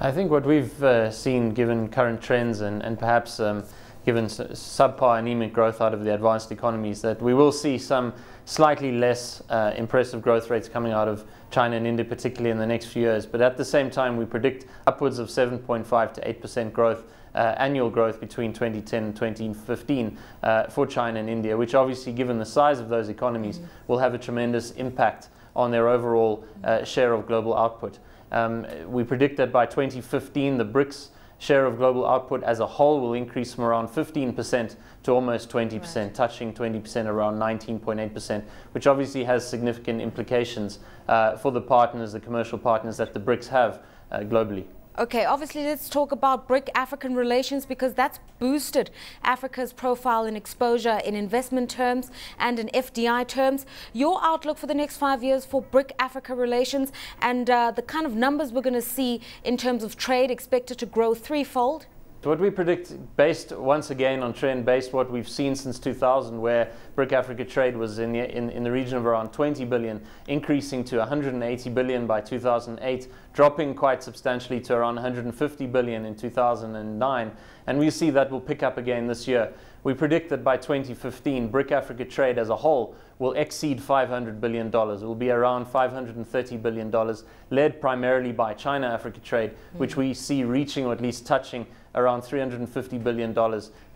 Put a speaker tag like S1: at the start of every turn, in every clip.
S1: I think what we've uh, seen, given current trends and, and perhaps um, given subpar anemic growth out of the advanced economies, that we will see some slightly less uh, impressive growth rates coming out of China and India, particularly in the next few years. But at the same time, we predict upwards of 7.5 to 8% growth, uh, annual growth between 2010 and 2015 uh, for China and India, which obviously, given the size of those economies, mm -hmm. will have a tremendous impact on their overall uh, share of global output. Um, we predict that by 2015, the BRICS share of global output as a whole will increase from around 15% to almost 20%, right. touching 20% around 19.8%, which obviously has significant implications uh, for the partners, the commercial partners that the BRICS have uh, globally.
S2: Okay, obviously, let's talk about BRIC African relations because that's boosted Africa's profile and exposure in investment terms and in FDI terms. Your outlook for the next five years for BRIC Africa relations and uh, the kind of numbers we're going to see in terms of trade expected to grow threefold?
S1: What we predict, based once again on trend, based what we've seen since 2000, where BRIC Africa trade was in the, in, in the region of around 20 billion, increasing to 180 billion by 2008, dropping quite substantially to around 150 billion in 2009. And we see that will pick up again this year. We predict that by 2015, BRIC Africa trade as a whole will exceed $500 billion. It will be around $530 billion, led primarily by China Africa trade, mm. which we see reaching or at least touching around $350 billion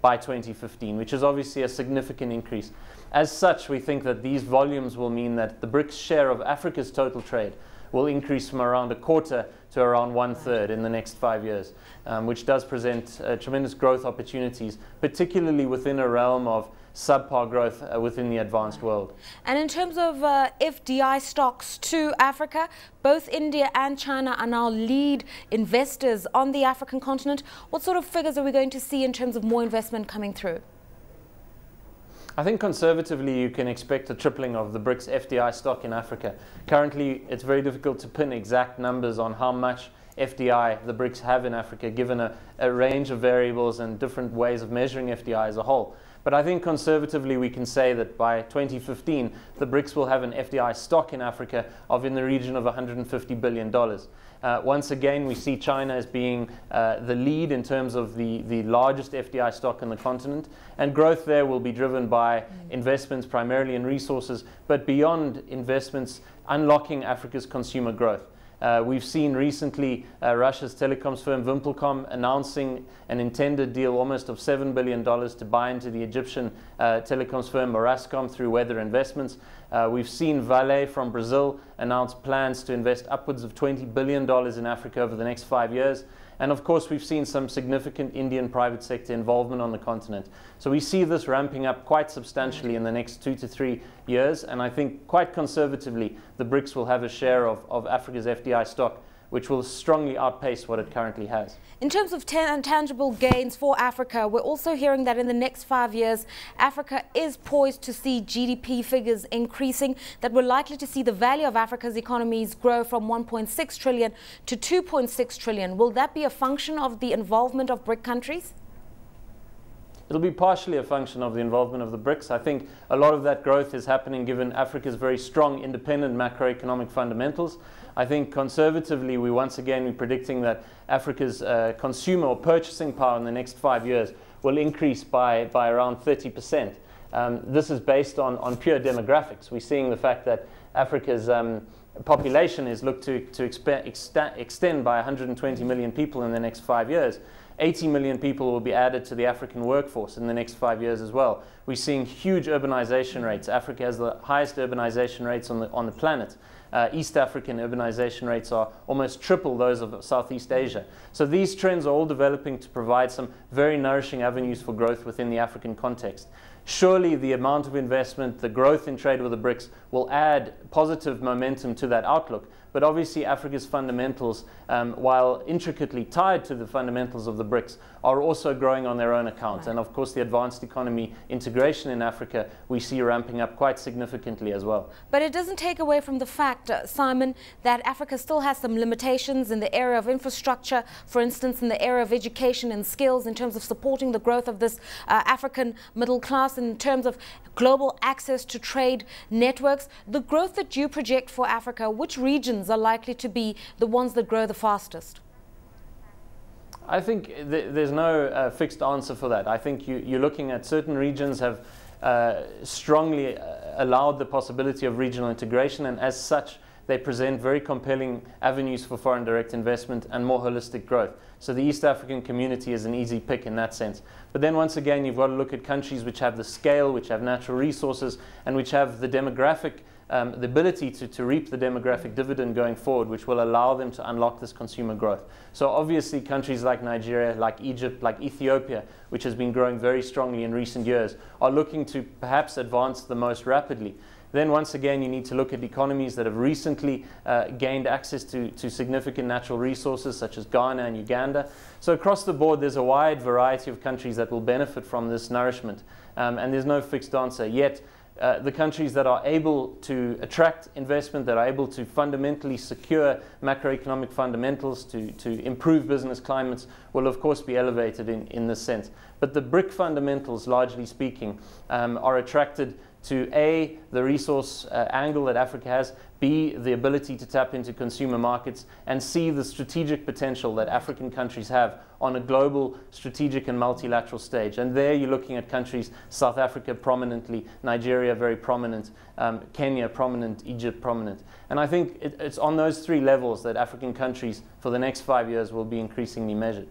S1: by 2015, which is obviously a significant increase. As such, we think that these volumes will mean that the BRICS share of Africa's total trade will increase from around a quarter to around one third in the next five years, um, which does present uh, tremendous growth opportunities, particularly within a realm of subpar growth uh, within the advanced world.
S2: And in terms of uh, FDI stocks to Africa, both India and China are now lead investors on the African continent. What sort of figures are we going to see in terms of more investment coming through?
S1: I think conservatively you can expect a tripling of the BRICS FDI stock in Africa. Currently, it's very difficult to pin exact numbers on how much FDI the BRICS have in Africa, given a, a range of variables and different ways of measuring FDI as a whole. But I think conservatively we can say that by 2015, the BRICS will have an FDI stock in Africa of in the region of $150 billion. Uh, once again, we see China as being uh, the lead in terms of the, the largest FDI stock in the continent. And growth there will be driven by mm. investments primarily in resources, but beyond investments, unlocking Africa's consumer growth. Uh, we've seen recently uh, Russia's telecoms firm VimpelCom announcing an intended deal almost of $7 billion to buy into the Egyptian uh, telecoms firm Orascom through Weather Investments. Uh, we've seen Vale from Brazil announce plans to invest upwards of $20 billion in Africa over the next five years. And of course, we've seen some significant Indian private sector involvement on the continent. So we see this ramping up quite substantially in the next two to three years. And I think quite conservatively, the BRICS will have a share of, of Africa's FDI stock which will strongly outpace what it currently has.
S2: In terms of tangible gains for Africa, we're also hearing that in the next five years, Africa is poised to see GDP figures increasing, that we're likely to see the value of Africa's economies grow from 1.6 trillion to 2.6 trillion. Will that be a function of the involvement of BRIC countries?
S1: It'll be partially a function of the involvement of the BRICS. I think a lot of that growth is happening given Africa's very strong independent macroeconomic fundamentals. I think conservatively, we once again we're predicting that Africa's uh, consumer or purchasing power in the next five years will increase by, by around 30%. Um, this is based on, on pure demographics. We're seeing the fact that Africa's um, population is looked to, to extend by 120 million people in the next five years. 80 million people will be added to the African workforce in the next five years as well. We're seeing huge urbanization rates. Africa has the highest urbanization rates on the, on the planet. Uh, East African urbanization rates are almost triple those of Southeast Asia. So these trends are all developing to provide some very nourishing avenues for growth within the African context. Surely the amount of investment, the growth in trade with the BRICS will add positive momentum to that outlook. But obviously, Africa's fundamentals, um, while intricately tied to the fundamentals of the BRICS, are also growing on their own account. And of course, the advanced economy integration in Africa we see ramping up quite significantly as well.
S2: But it doesn't take away from the fact, uh, Simon, that Africa still has some limitations in the area of infrastructure, for instance, in the area of education and skills, in terms of supporting the growth of this uh, African middle class, in terms of global access to trade networks. The growth that you project for Africa, which regions are likely to be the ones that grow the fastest?
S1: I think th there's no uh, fixed answer for that. I think you, are looking at certain regions have uh, strongly uh, allowed the possibility of regional integration, and as such, they present very compelling avenues for foreign direct investment and more holistic growth. So the East African community is an easy pick in that sense. But then once again, you've got to look at countries which have the scale, which have natural resources, and which have the demographic um, the ability to, to reap the demographic dividend going forward, which will allow them to unlock this consumer growth. So obviously countries like Nigeria, like Egypt, like Ethiopia, which has been growing very strongly in recent years, are looking to perhaps advance the most rapidly. Then once again, you need to look at economies that have recently uh, gained access to, to significant natural resources such as Ghana and Uganda. So across the board, there's a wide variety of countries that will benefit from this nourishment. Um, and there's no fixed answer. Yet, uh, the countries that are able to attract investment, that are able to fundamentally secure macroeconomic fundamentals, to, to improve business climates, will of course be elevated in, in this sense. But the BRIC fundamentals, largely speaking, um, are attracted to A, the resource uh, angle that Africa has, B, the ability to tap into consumer markets, and C, the strategic potential that African countries have on a global strategic and multilateral stage. And there you're looking at countries, South Africa prominently, Nigeria very prominent, um, Kenya prominent, Egypt prominent. And I think it, it's on those three levels that African countries for the next five years will be increasingly measured.